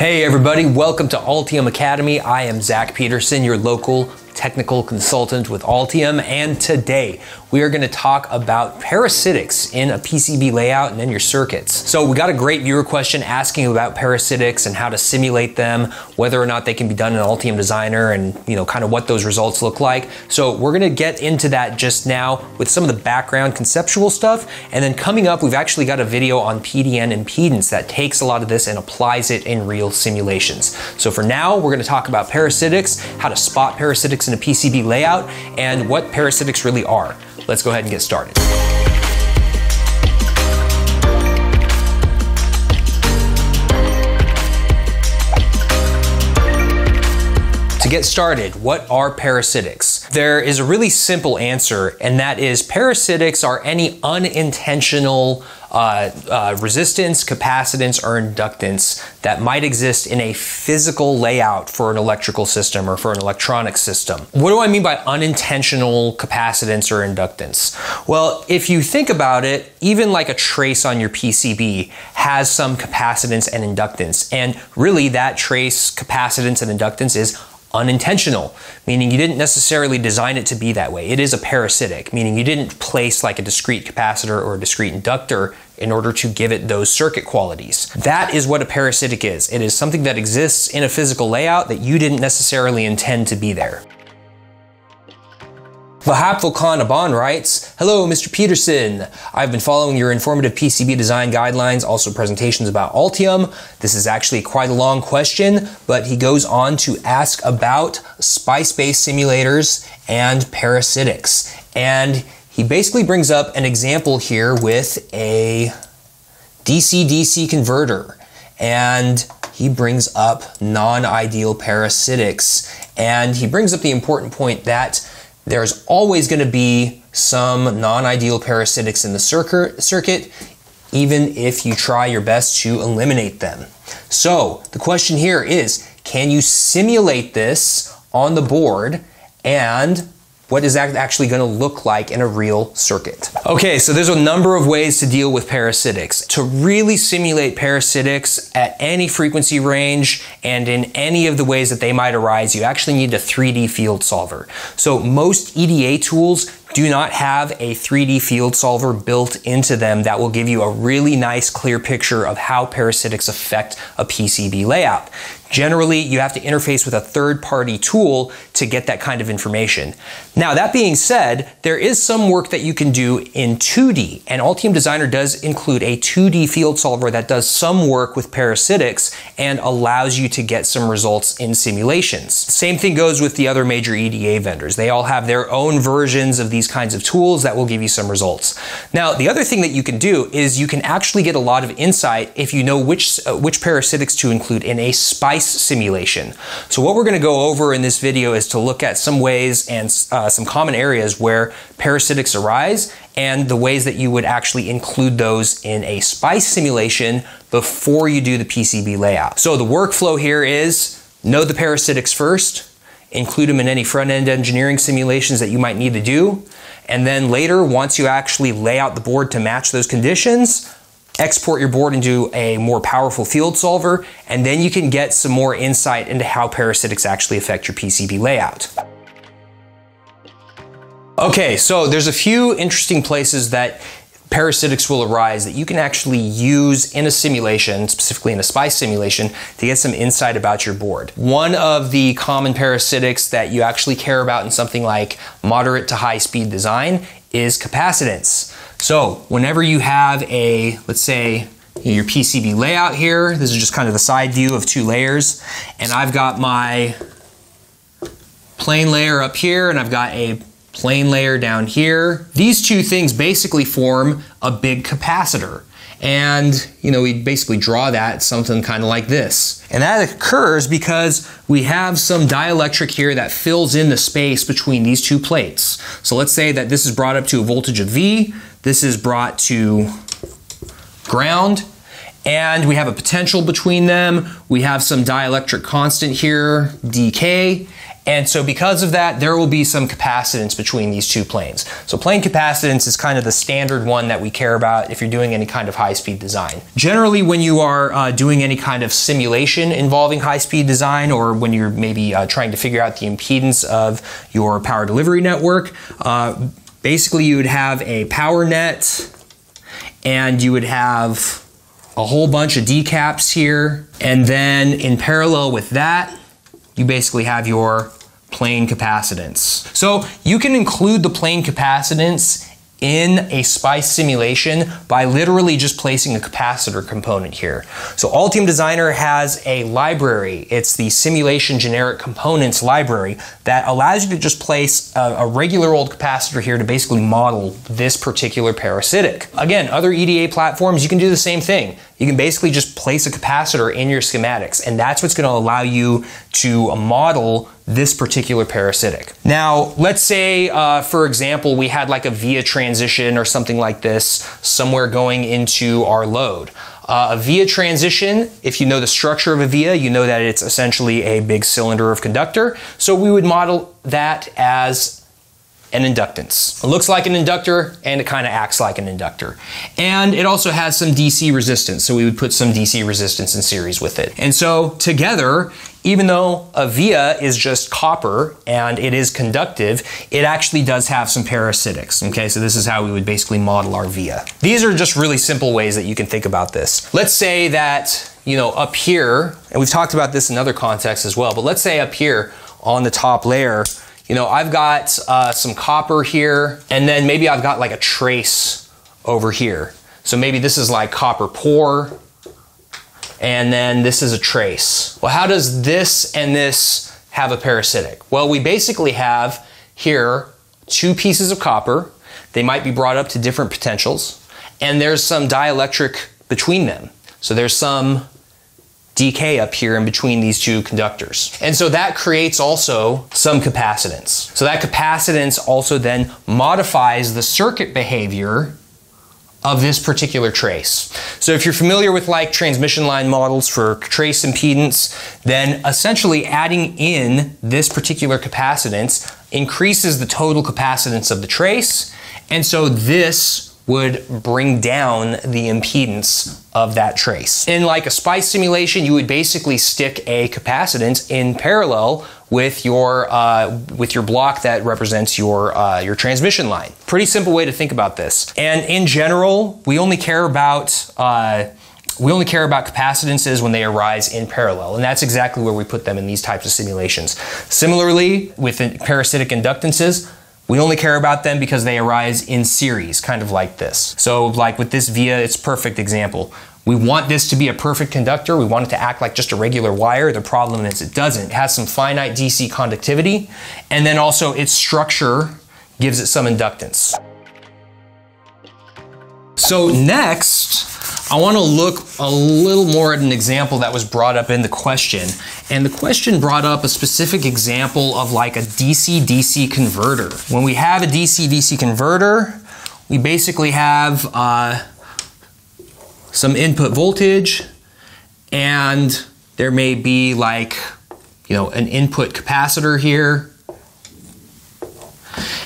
Hey everybody, welcome to Altium Academy. I am Zach Peterson, your local technical consultant with Altium, and today we are going to talk about parasitics in a PCB layout and in your circuits. So we got a great viewer question asking about parasitics and how to simulate them, whether or not they can be done in Altium Designer and you know kind of what those results look like. So we're going to get into that just now with some of the background conceptual stuff and then coming up we've actually got a video on PDN impedance that takes a lot of this and applies it in real simulations. So for now we're going to talk about parasitics, how to spot parasitics in a PCB layout and what parasitics really are. Let's go ahead and get started. To get started, what are parasitics? There is a really simple answer, and that is parasitics are any unintentional uh, uh, resistance, capacitance, or inductance that might exist in a physical layout for an electrical system or for an electronic system. What do I mean by unintentional capacitance or inductance? Well, if you think about it, even like a trace on your PCB has some capacitance and inductance, and really that trace capacitance and inductance is unintentional, meaning you didn't necessarily design it to be that way. It is a parasitic, meaning you didn't place like a discrete capacitor or a discrete inductor in order to give it those circuit qualities. That is what a parasitic is. It is something that exists in a physical layout that you didn't necessarily intend to be there. Vahap Volkan writes, Hello, Mr. Peterson. I've been following your informative PCB design guidelines, also presentations about Altium. This is actually quite a long question, but he goes on to ask about SPICE-based simulators and parasitics. And he basically brings up an example here with a DC-DC converter. And he brings up non-ideal parasitics. And he brings up the important point that there's always going to be some non-ideal parasitics in the circuit, even if you try your best to eliminate them. So the question here is, can you simulate this on the board and what is that actually going to look like in a real circuit. Okay, so there's a number of ways to deal with parasitics. To really simulate parasitics at any frequency range and in any of the ways that they might arise, you actually need a 3D field solver. So most EDA tools do not have a 3D field solver built into them that will give you a really nice clear picture of how parasitics affect a PCB layout. Generally, you have to interface with a third party tool to get that kind of information. Now, that being said, there is some work that you can do in 2D, and Altium Designer does include a 2D field solver that does some work with parasitics and allows you to get some results in simulations. Same thing goes with the other major EDA vendors. They all have their own versions of these kinds of tools that will give you some results. Now, the other thing that you can do is you can actually get a lot of insight if you know which, uh, which parasitics to include in a SPICE simulation. So what we're going to go over in this video is to look at some ways and uh, some common areas where parasitics arise and the ways that you would actually include those in a SPICE simulation before you do the PCB layout. So the workflow here is know the parasitics first, include them in any front-end engineering simulations that you might need to do, and then later, once you actually lay out the board to match those conditions, export your board into a more powerful field solver, and then you can get some more insight into how parasitics actually affect your PCB layout. Okay, so there's a few interesting places that parasitics will arise that you can actually use in a simulation, specifically in a SPICE simulation, to get some insight about your board. One of the common parasitics that you actually care about in something like moderate to high speed design is capacitance. So whenever you have a, let's say, your PCB layout here, this is just kind of the side view of two layers, and I've got my plane layer up here, and I've got a plane layer down here. These two things basically form a big capacitor. And, you know, we basically draw that something kind of like this. And that occurs because we have some dielectric here that fills in the space between these two plates. So let's say that this is brought up to a voltage of V, this is brought to ground, and we have a potential between them. We have some dielectric constant here, dk, And so because of that, there will be some capacitance between these two planes. So plane capacitance is kind of the standard one that we care about if you're doing any kind of high-speed design. Generally, when you are uh, doing any kind of simulation involving high-speed design, or when you're maybe uh, trying to figure out the impedance of your power delivery network, uh, basically you would have a power net and you would have a whole bunch of decaps here. And then in parallel with that, you basically have your plane capacitance. So you can include the plane capacitance in a SPICE simulation by literally just placing a capacitor component here. So Altium Designer has a library. It's the simulation generic components library that allows you to just place a, a regular old capacitor here to basically model this particular parasitic. Again, other EDA platforms, you can do the same thing. You can basically just place a capacitor in your schematics, and that's what's going to allow you to model this particular parasitic. Now, let's say, uh, for example, we had like a via transition or something like this somewhere going into our load. Uh, a via transition, if you know the structure of a via, you know that it's essentially a big cylinder of conductor. So we would model that as an inductance. It looks like an inductor and it kind of acts like an inductor. And it also has some DC resistance, so we would put some DC resistance in series with it. And so together, even though a via is just copper and it is conductive, it actually does have some parasitics. Okay, so this is how we would basically model our via. These are just really simple ways that you can think about this. Let's say that, you know, up here, and we've talked about this in other contexts as well, but let's say up here on the top layer, you know, I've got uh, some copper here, and then maybe I've got like a trace over here. So maybe this is like copper pour, and then this is a trace. Well, how does this and this have a parasitic? Well, we basically have here two pieces of copper. They might be brought up to different potentials, and there's some dielectric between them. So there's some dk up here in between these two conductors. And so that creates also some capacitance. So that capacitance also then modifies the circuit behavior of this particular trace. So if you're familiar with like transmission line models for trace impedance, then essentially adding in this particular capacitance increases the total capacitance of the trace. And so this would bring down the impedance of that trace. In like a SPICE simulation, you would basically stick a capacitance in parallel with your uh, with your block that represents your uh, your transmission line. Pretty simple way to think about this. And in general, we only care about uh, we only care about capacitances when they arise in parallel, and that's exactly where we put them in these types of simulations. Similarly, with parasitic inductances, we only care about them because they arise in series, kind of like this. So like with this via, it's perfect example. We want this to be a perfect conductor. We want it to act like just a regular wire. The problem is it doesn't. It has some finite DC conductivity, and then also its structure gives it some inductance. So next, I want to look a little more at an example that was brought up in the question. And the question brought up a specific example of like a DC-DC converter. When we have a DC-DC converter, we basically have uh, some input voltage and there may be like, you know, an input capacitor here.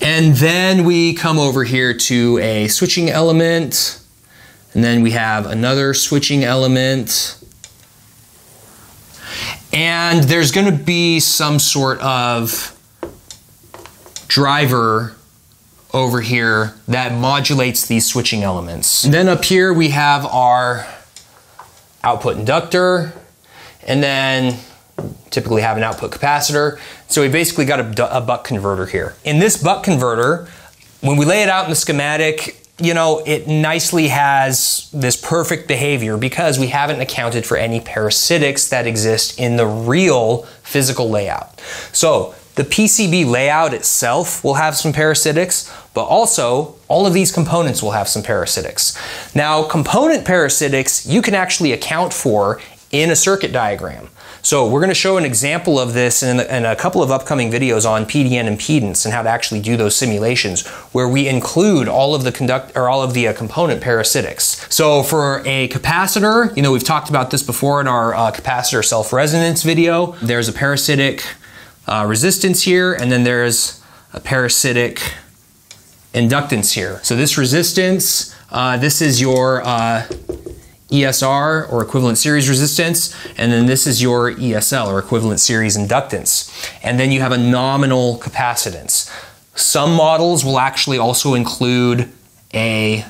And then we come over here to a switching element and then we have another switching element. And there's going to be some sort of driver over here that modulates these switching elements. And then up here we have our output inductor and then typically have an output capacitor. So we basically got a, a buck converter here. In this buck converter, when we lay it out in the schematic, you know, it nicely has this perfect behavior because we haven't accounted for any parasitics that exist in the real physical layout. So the PCB layout itself will have some parasitics, but also all of these components will have some parasitics. Now, component parasitics you can actually account for in a circuit diagram. So we're going to show an example of this in, in, a couple of upcoming videos on PDN impedance and how to actually do those simulations where we include all of the conduct or all of the uh, component parasitics. So for a capacitor, you know, we've talked about this before in our uh, capacitor self-resonance video. There's a parasitic uh, resistance here, and then there's a parasitic inductance here. So this resistance, uh, this is your uh, ESR or equivalent series resistance, and then this is your ESL or equivalent series inductance. And then you have a nominal capacitance. Some models will actually also include a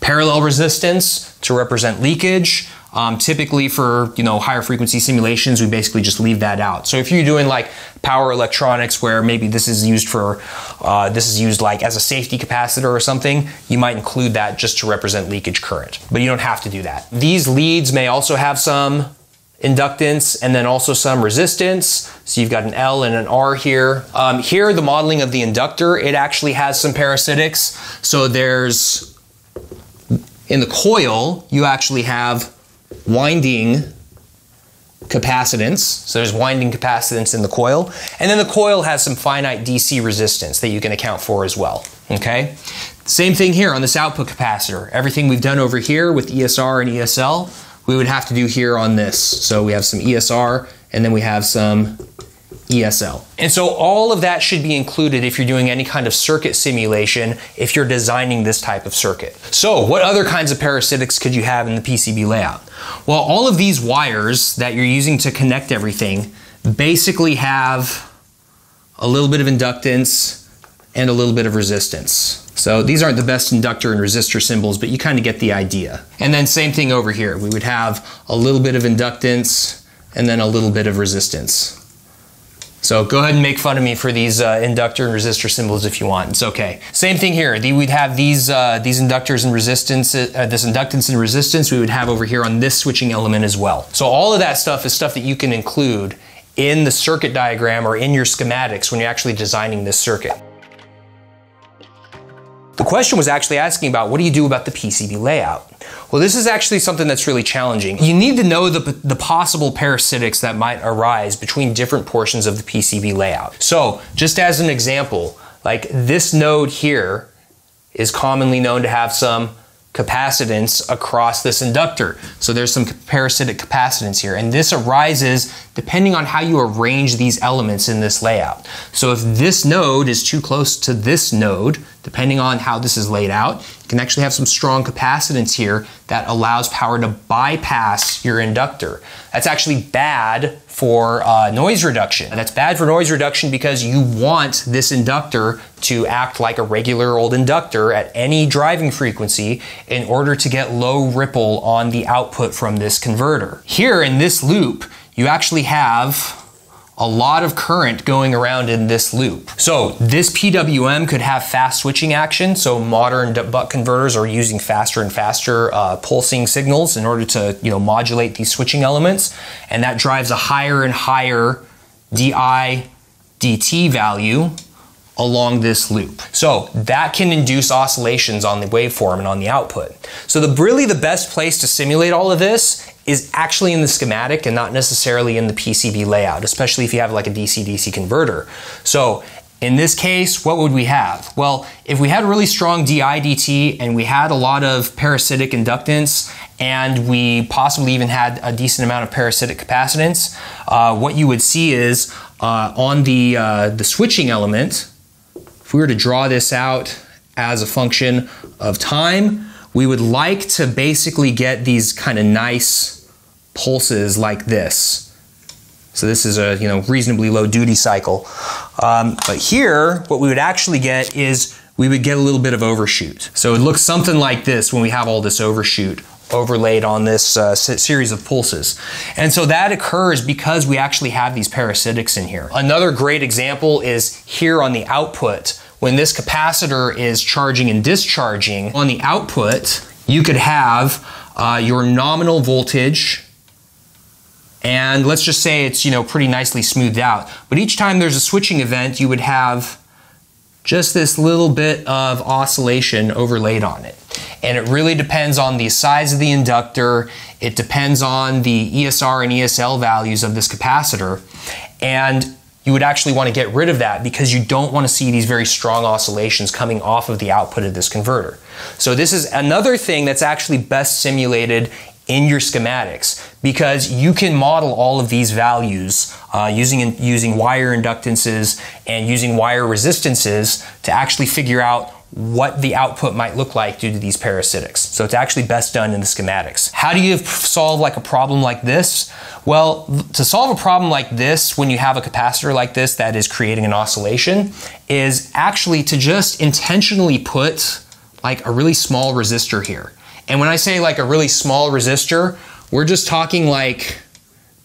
parallel resistance to represent leakage. Um, typically for you know higher frequency simulations, we basically just leave that out. So if you're doing like power electronics, where maybe this is used for uh, this is used like as a safety capacitor or something, you might include that just to represent leakage current. But you don't have to do that. These leads may also have some inductance and then also some resistance. So you've got an L and an R here. Um, here, the modeling of the inductor, it actually has some parasitics. So there's in the coil, you actually have winding capacitance. So there's winding capacitance in the coil. And then the coil has some finite DC resistance that you can account for as well. Okay? Same thing here on this output capacitor. Everything we've done over here with ESR and ESL, we would have to do here on this. So we have some ESR and then we have some ESL. And so all of that should be included if you're doing any kind of circuit simulation, if you're designing this type of circuit. So what other kinds of parasitics could you have in the PCB layout? Well, all of these wires that you're using to connect everything basically have a little bit of inductance and a little bit of resistance. So these aren't the best inductor and resistor symbols, but you kind of get the idea. And then same thing over here. We would have a little bit of inductance and then a little bit of resistance. So go ahead and make fun of me for these uh, inductor and resistor symbols if you want. It's okay. Same thing here. The, we'd have these uh, these inductors and resistance, uh, this inductance and resistance we would have over here on this switching element as well. So all of that stuff is stuff that you can include in the circuit diagram or in your schematics when you're actually designing this circuit. The question was actually asking about what do you do about the PCB layout? Well, this is actually something that's really challenging. You need to know the, the possible parasitics that might arise between different portions of the PCB layout. So, just as an example, like this node here is commonly known to have some capacitance across this inductor. So there's some parasitic capacitance here. And this arises depending on how you arrange these elements in this layout. So if this node is too close to this node, depending on how this is laid out, you can actually have some strong capacitance here that allows power to bypass your inductor. That's actually bad for uh, noise reduction. That's bad for noise reduction because you want this inductor to act like a regular old inductor at any driving frequency in order to get low ripple on the output from this converter. Here in this loop, you actually have a lot of current going around in this loop. So this PWM could have fast switching action. So modern buck converters are using faster and faster uh, pulsing signals in order to you know modulate these switching elements, and that drives a higher and higher DI DT value along this loop. So that can induce oscillations on the waveform and on the output. So the really the best place to simulate all of this is actually in the schematic and not necessarily in the PCB layout, especially if you have like a DC-DC converter. So in this case, what would we have? Well, if we had really strong DI-DT and we had a lot of parasitic inductance and we possibly even had a decent amount of parasitic capacitance, uh, what you would see is uh, on the, uh, the switching element, we were to draw this out as a function of time, we would like to basically get these kind of nice pulses like this. So this is a you know reasonably low duty cycle. Um, but here, what we would actually get is we would get a little bit of overshoot. So it looks something like this when we have all this overshoot overlaid on this uh, series of pulses. And so that occurs because we actually have these parasitics in here. Another great example is here on the output. When this capacitor is charging and discharging, on the output, you could have uh, your nominal voltage and let's just say it's you know pretty nicely smoothed out. But each time there's a switching event, you would have just this little bit of oscillation overlaid on it. And it really depends on the size of the inductor, it depends on the ESR and ESL values of this capacitor. And you would actually want to get rid of that because you don't want to see these very strong oscillations coming off of the output of this converter. So this is another thing that's actually best simulated in your schematics because you can model all of these values uh, using, using wire inductances and using wire resistances to actually figure out what the output might look like due to these parasitics. So it's actually best done in the schematics. How do you solve like a problem like this? Well, to solve a problem like this, when you have a capacitor like this that is creating an oscillation, is actually to just intentionally put like a really small resistor here. And when I say like a really small resistor, we're just talking like,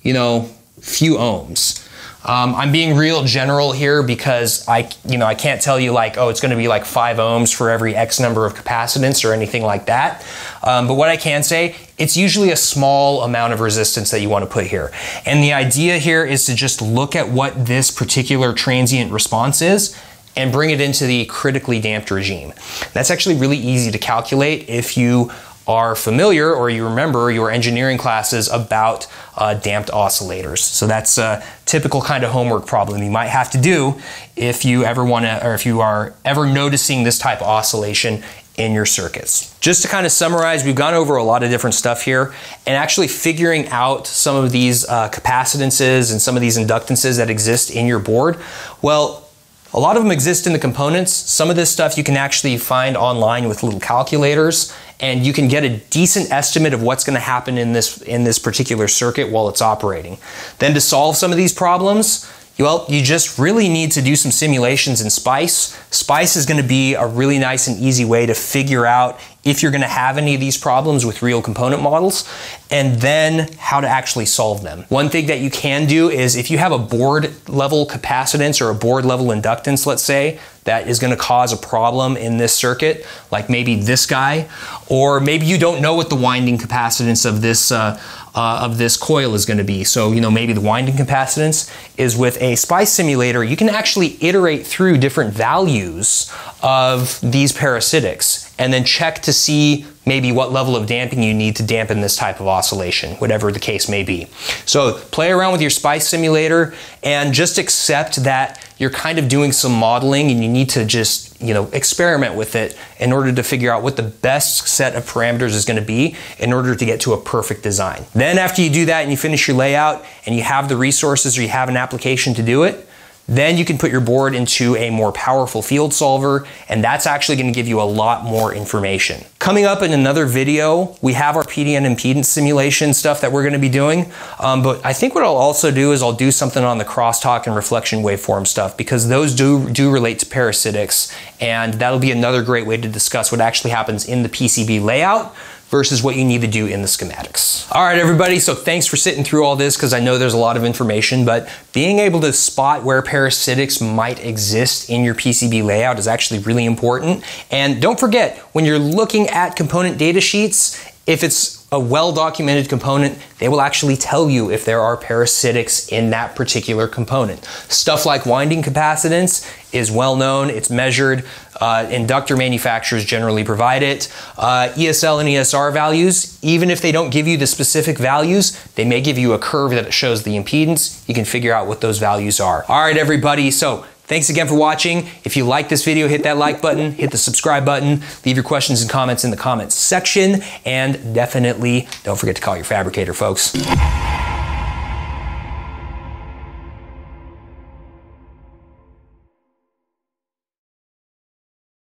you know, few ohms. Um, I'm being real general here because I, you know, I can't tell you like, oh, it's going to be like five ohms for every X number of capacitance or anything like that. Um, but what I can say, it's usually a small amount of resistance that you want to put here. And the idea here is to just look at what this particular transient response is and bring it into the critically damped regime. That's actually really easy to calculate if you are familiar or you remember your engineering classes about uh, damped oscillators. So that's a typical kind of homework problem you might have to do if you ever want to, or if you are ever noticing this type of oscillation in your circuits. Just to kind of summarize, we've gone over a lot of different stuff here and actually figuring out some of these uh, capacitances and some of these inductances that exist in your board. Well, a lot of them exist in the components. Some of this stuff you can actually find online with little calculators and you can get a decent estimate of what's going to happen in this in this particular circuit while it's operating. Then to solve some of these problems, well, you just really need to do some simulations in SPICE. SPICE is going to be a really nice and easy way to figure out if you're going to have any of these problems with real component models, and then how to actually solve them. One thing that you can do is if you have a board level capacitance or a board level inductance, let's say, that is going to cause a problem in this circuit, like maybe this guy, or maybe you don't know what the winding capacitance of this uh, uh, of this coil is going to be. So, you know, maybe the winding capacitance is with a SPICE simulator, you can actually iterate through different values of these parasitics and then check to see maybe what level of damping you need to dampen this type of oscillation, whatever the case may be. So play around with your SPICE simulator and just accept that you're kind of doing some modeling and you need to just, you know, experiment with it in order to figure out what the best set of parameters is going to be in order to get to a perfect design. Then after you do that and you finish your layout and you have the resources or you have an application to do it, then you can put your board into a more powerful field solver, and that's actually gonna give you a lot more information. Coming up in another video, we have our PDN impedance simulation stuff that we're gonna be doing, um, but I think what I'll also do is I'll do something on the crosstalk and reflection waveform stuff because those do, do relate to parasitics, and that'll be another great way to discuss what actually happens in the PCB layout versus what you need to do in the schematics. All right, everybody, so thanks for sitting through all this because I know there's a lot of information, but being able to spot where parasitics might exist in your PCB layout is actually really important. And don't forget, when you're looking at component data sheets, if it's a well-documented component, they will actually tell you if there are parasitics in that particular component. Stuff like winding capacitance is well known, it's measured, uh, inductor manufacturers generally provide it. Uh, ESL and ESR values, even if they don't give you the specific values, they may give you a curve that shows the impedance. You can figure out what those values are. All right, everybody, so Thanks again for watching. If you like this video, hit that like button, hit the subscribe button, leave your questions and comments in the comments section, and definitely don't forget to call your fabricator, folks.